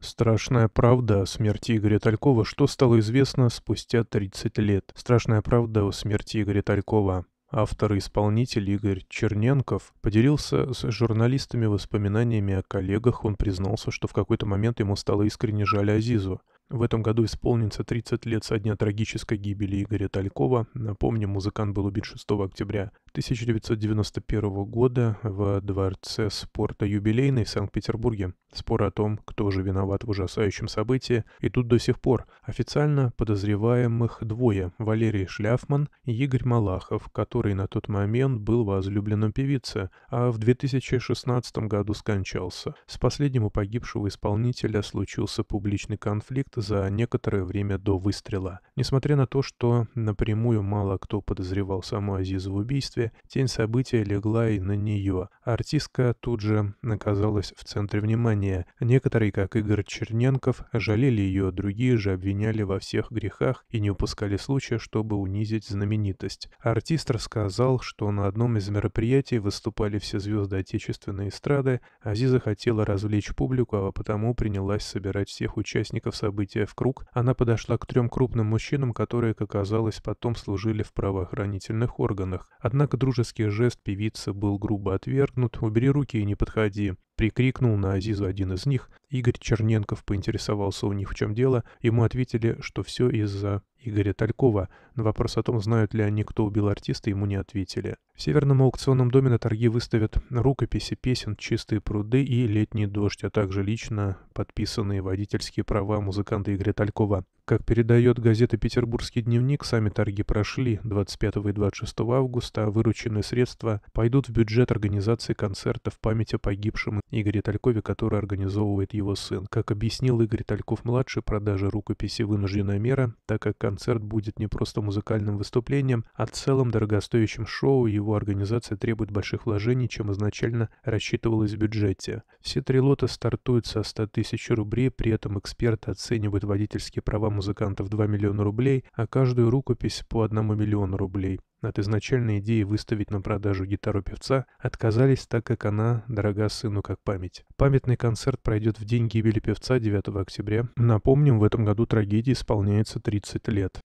Страшная правда о смерти Игоря Талькова, что стало известно спустя 30 лет. Страшная правда о смерти Игоря Талькова. Автор и исполнитель Игорь Черненков поделился с журналистами воспоминаниями о коллегах. Он признался, что в какой-то момент ему стало искренне жаль Азизу. В этом году исполнится 30 лет со дня трагической гибели Игоря Талькова. Напомним, музыкант был убит 6 октября 1991 года в Дворце спорта «Юбилейный» в Санкт-Петербурге. Спор о том, кто же виноват в ужасающем событии, и тут до сих пор. Официально подозреваемых двое – Валерий Шляфман и Игорь Малахов, который на тот момент был возлюбленным певицы, а в 2016 году скончался. С последним погибшего исполнителя случился публичный конфликт за некоторое время до выстрела. Несмотря на то, что напрямую мало кто подозревал саму Азизу в убийстве, тень события легла и на нее. Артистка тут же оказалась в центре внимания. Некоторые, как Игорь Черненков, жалели ее, другие же обвиняли во всех грехах и не упускали случая, чтобы унизить знаменитость. Артист рассказал, что на одном из мероприятий выступали все звезды отечественной эстрады, Азиза хотела развлечь публику, а потому принялась собирать всех участников события в круг. Она подошла к трем крупным мужчинам, которые, как оказалось, потом служили в правоохранительных органах. Однако дружеский жест певицы был грубо отвергнут «Убери руки и не подходи». Прикрикнул на Азизу один из них. Игорь Черненков поинтересовался у них в чем дело. Ему ответили, что все из-за Игоря Талькова. На вопрос о том, знают ли они, кто убил артиста, ему не ответили. В Северном аукционном доме на торги выставят рукописи песен «Чистые пруды» и «Летний дождь», а также лично подписанные водительские права музыканта Игоря Талькова. Как передает газета «Петербургский дневник», сами торги прошли 25 и 26 августа, а вырученные средства пойдут в бюджет организации концерта в память о погибшем Игоре Талькове, который организовывает его сын. Как объяснил Игорь Тальков-младший, продажа рукописи вынужденная мера, так как концерт будет не просто музыкальным выступлением, а целым дорогостоящим шоу, его организация требует больших вложений, чем изначально рассчитывалось в бюджете. Все три лота стартуют со 100 тысяч рублей, при этом эксперты оценивают водительские права музыкантов 2 миллиона рублей, а каждую рукопись по 1 миллиону рублей. От изначальной идеи выставить на продажу гитару певца отказались, так как она дорога сыну как память. Памятный концерт пройдет в день гибели певца 9 октября. Напомним, в этом году трагедии исполняется 30 лет.